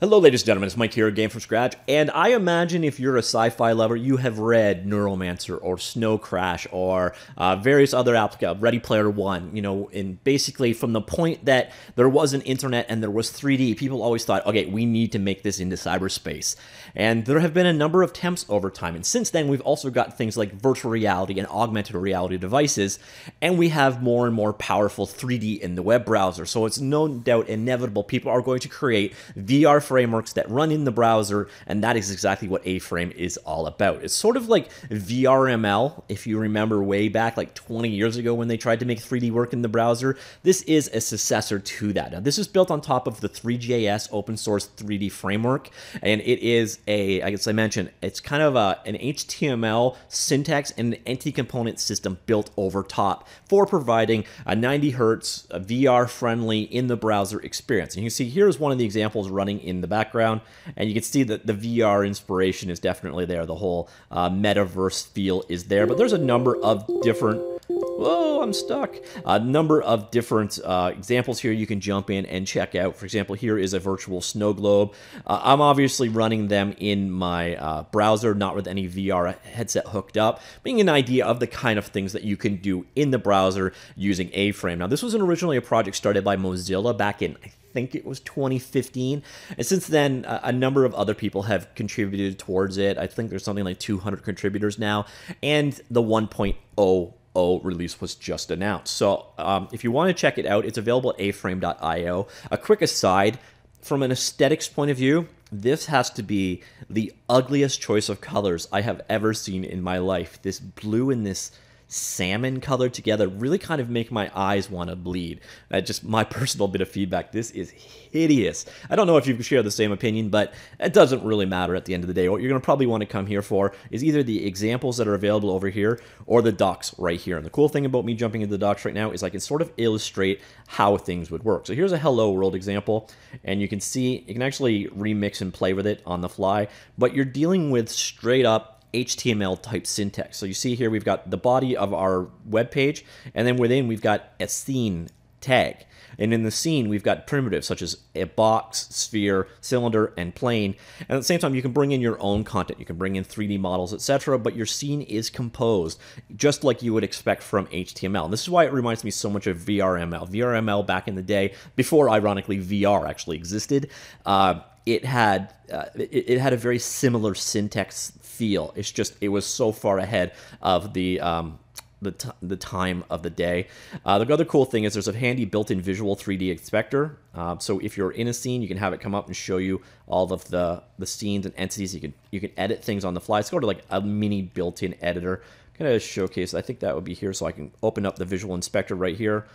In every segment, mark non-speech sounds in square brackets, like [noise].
Hello, ladies and gentlemen. It's Mike here, Game from Scratch, and I imagine if you're a sci-fi lover, you have read Neuromancer or Snow Crash or uh, various other applications, Ready Player One. You know, and basically from the point that there was an internet and there was 3D, people always thought, okay, we need to make this into cyberspace. And there have been a number of attempts over time, and since then we've also got things like virtual reality and augmented reality devices, and we have more and more powerful 3D in the web browser. So it's no doubt inevitable people are going to create VR frameworks that run in the browser, and that is exactly what A-Frame is all about. It's sort of like VRML, if you remember way back like 20 years ago when they tried to make 3D work in the browser. This is a successor to that. Now, this is built on top of the Three.js open source 3D framework, and it is a, I guess I mentioned, it's kind of a, an HTML syntax and an entity component system built over top for providing a 90 hertz VR friendly in the browser experience. And you can see here's one of the examples running in the background. And you can see that the VR inspiration is definitely there. The whole uh, metaverse feel is there. But there's a number of different whoa, I'm stuck. A number of different uh, examples here you can jump in and check out. For example, here is a virtual snow globe. Uh, I'm obviously running them in my uh, browser, not with any VR headset hooked up, being an idea of the kind of things that you can do in the browser using A-Frame. Now, this was originally a project started by Mozilla back in, I think it was 2015. And since then, a, number of other people have contributed towards it. I think there's something like 200 contributors now. And the 1.0 release was just announced. So um, if you want to check it out, it's available at aframe.io. A quick aside from an aesthetics point of view, this has to be the ugliest choice of colors I have ever seen in my life. This blue and this salmon color together really kind of make my eyes want to bleed. That's just my [laughs] personal bit of feedback. This is hideous. I don't know if you share the same opinion, but it doesn't really matter at the end of the day. What you're going to probably want to come here for is either the examples that are available over here or the docs right here. And the cool thing about me jumping into the docs right now is I can sort of illustrate how things would work. So here's a hello world example, and you can see you can actually remix and play with it on the fly, but you're dealing with straight up HTML type syntax. So you see here we've got the body of our web page, and then within we've got a scene tag. And in the scene, we've got primitives such as a box, sphere, cylinder, and plane. And at the same time, you can bring in your own content. You can bring in 3D models, etc. But your scene is composed just like you would expect from HTML. And this is why it reminds me so much of VRML. VRML back in the day, before ironically VR actually existed, uh, it had uh, it, it, had a very similar syntax feel. It's just it was so far ahead of the um, the, t- the time of the day. Uh, the other cool thing is there's a handy built-in visual 3D inspector. Uh, so if you're in a scene, you can have it come up and show you all of the the scenes and entities. You can you can edit things on the fly. It's sort of like a mini built-in editor. Kind of showcase. I think that would be here, so I can open up the visual inspector right here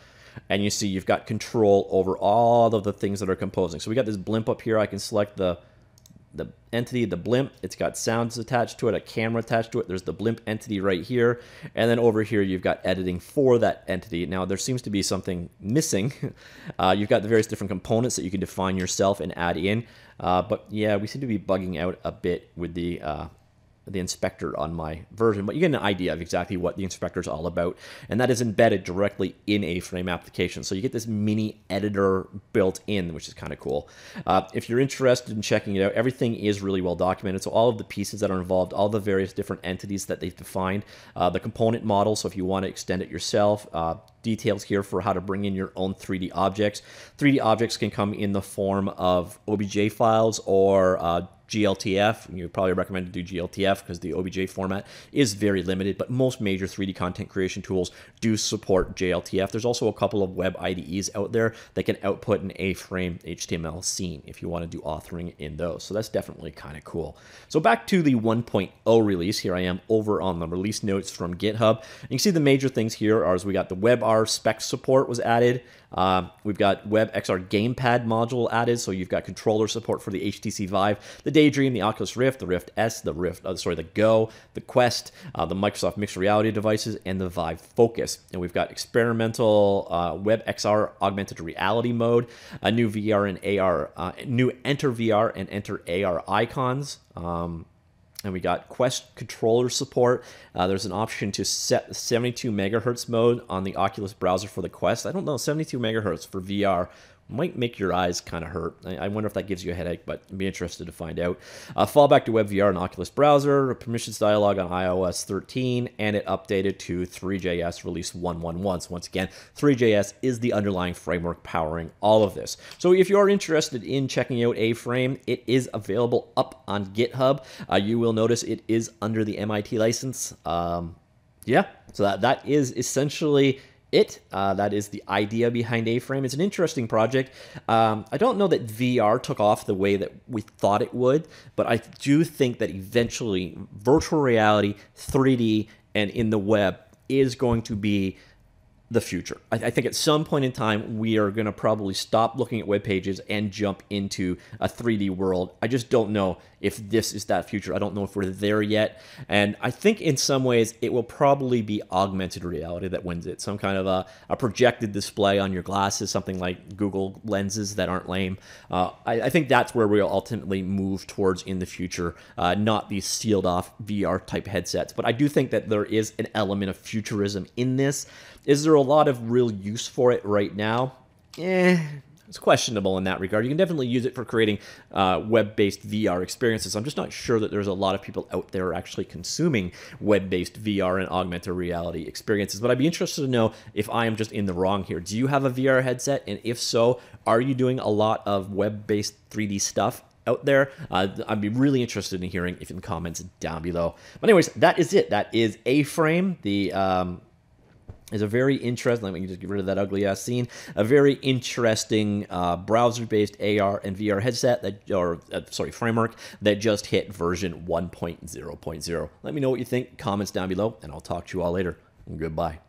and you see you've got control over all of the things that are composing. So we got this blimp up here. I can select the the entity, the blimp. It's got sounds attached to it, a camera attached to it. There's the blimp entity right here. And then over here, you've got editing for that entity. Now, there seems to be something missing. [laughs] Uh, you've got the various different components that you can define yourself and add in. Uh, but yeah, we seem to be bugging out a bit with the uh, the inspector on my version, but you get an idea of exactly what the inspector is all about, and that is embedded directly in A-Frame application. So you get this mini editor built in, which is kind of cool. Uh, if you're interested in checking it out, everything is really well documented. So all of the pieces that are involved, all the various different entities that they've defined, uh, the component model. So if you want to extend it yourself, uh, details here for how to bring in your own 3D objects. 3D objects can come in the form of OBJ files or GLTF. You probably recommend to do GLTF because the OBJ format is very limited, but most major 3D content creation tools do support GLTF. There's also a couple of web IDEs out there that can output an A-frame HTML scene if you want to do authoring in those. So that's definitely kind of cool. So back to the 1.0 release. Here I am over on the release notes from GitHub. You can see the major things here are as we got the WebXR spec support was added. Uh, we've got WebXR gamepad module added, so you've got controller support for the HTC Vive, the Daydream, the Oculus Rift, the Rift S, the Rift, uh, sorry, the Go, the Quest, uh, the Microsoft mixed reality devices, and the Vive Focus. And we've got experimental uh, WebXR augmented reality mode, a new VR and AR, uh, new Enter VR and Enter AR icons. Um, and we got Quest controller support. Uh, there's an option to set 72 megahertz mode on the Oculus browser for the Quest. I don't know, 72 megahertz for VR might make your eyes kind of hurt. I, wonder if that gives you a headache, but I'd be interested to find out. Uh, fallback to WebVR and Oculus browser, permissions dialog on iOS 13, and it updated to Three.js release 111. So once again, Three.js is the underlying framework powering all of this. So if you are interested in checking out A-Frame, it is available up on GitHub. Uh, you will notice it is under the MIT license. Um, yeah, so that, that is essentially it. Uh, that is the idea behind A-Frame. It's an interesting project. Um, I don't know that VR took off the way that we thought it would, but I do think that eventually virtual reality, 3D, and in the web is going to be the future. I, I, think at some point in time, we are going to probably stop looking at web pages and jump into a 3D world. I just don't know if this is that future. I don't know if we're there yet. And I think in some ways, it will probably be augmented reality that wins it. Some kind of a, a projected display on your glasses, something like Google lenses that aren't lame. Uh, I, I, think that's where we'll ultimately move towards in the future, uh, not these sealed off VR type headsets. But I do think that there is an element of futurism in this. Is there a lot of real use for it right now? Eh, it's questionable in that regard. You can definitely use it for creating uh, web-based VR experiences. I'm just not sure that there's a lot of people out there actually consuming web-based VR and augmented reality experiences. But I'd be interested to know if I am just in the wrong here. Do you have a VR headset? And if so, are you doing a lot of web-based 3D stuff out there. Uh, I'd be really interested in hearing if in the comments down below. But anyways, that is it. That is A-Frame, the um, is a very interesting. Let me just get rid of that ugly ass scene. A very interesting uh, browser-based AR and VR headset that, or uh, sorry, framework that just hit version 1.0.0. Let me know what you think. Comments down below, and I'll talk to you all later. Goodbye.